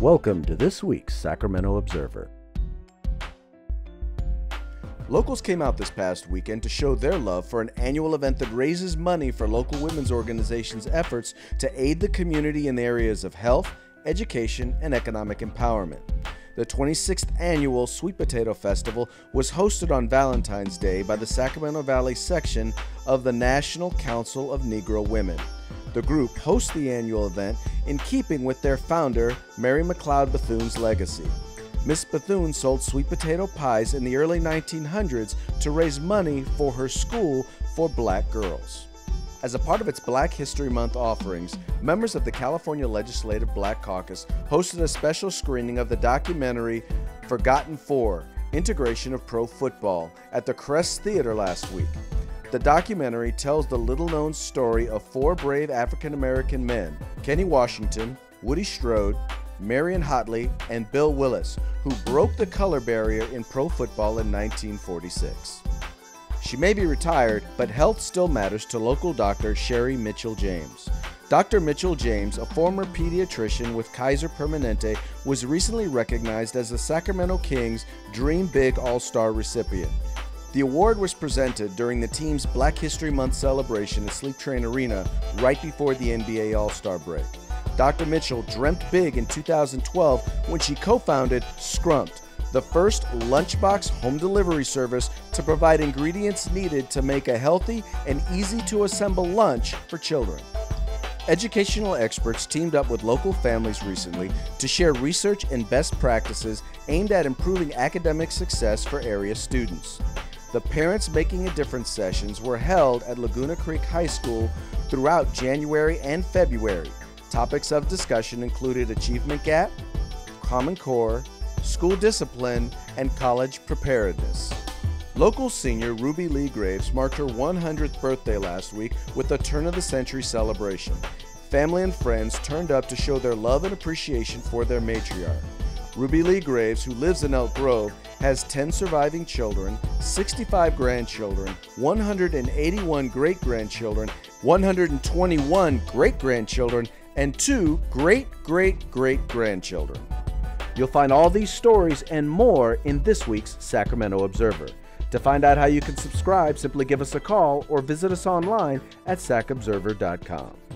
Welcome to this week's Sacramento Observer. Locals came out this past weekend to show their love for an annual event that raises money for local women's organizations' efforts to aid the community in the areas of health, education, and economic empowerment. The 26th annual Sweet Potato Festival was hosted on Valentine's Day by the Sacramento Valley section of the National Council of Negro Women. The group hosts the annual event in keeping with their founder, Mary McLeod Bethune's legacy. Miss Bethune sold sweet potato pies in the early 1900s to raise money for her school for black girls. As a part of its Black History Month offerings, members of the California Legislative Black Caucus hosted a special screening of the documentary Forgotten Four Integration of Pro Football at the Crest Theater last week. The documentary tells the little known story of four brave African American men Kenny Washington, Woody Strode, Marion Motley, and Bill Willis, who broke the color barrier in pro football in 1946. She may be retired, but health still matters to local doctor Sherry Mitchell James. Dr. Mitchell James, a former pediatrician with Kaiser Permanente, was recently recognized as the Sacramento Kings Dream Big All Star recipient. The award was presented during the team's Black History Month celebration at Sleep Train Arena right before the NBA All Star break. Dr. Mitchell dreamt big in 2012 when she co founded Scrumped, the first lunchbox home delivery service to provide ingredients needed to make a healthy and easy to assemble lunch for children. Educational experts teamed up with local families recently to share research and best practices aimed at improving academic success for area students. The Parents Making a Difference sessions were held at Laguna Creek High School throughout January and February. Topics of discussion included achievement gap, Common Core, school discipline, and college preparedness. Local senior Ruby Lee Graves marked her 100th birthday last week with a turn of the century celebration. Family and friends turned up to show their love and appreciation for their matriarch. Ruby Lee Graves, who lives in Elk Grove, has 10 surviving children, 65 grandchildren, 181 great grandchildren, 121 great grandchildren, and two great great great grandchildren. You'll find all these stories and more in this week's Sacramento Observer. To find out how you can subscribe, simply give us a call or visit us online at sacobserver.com.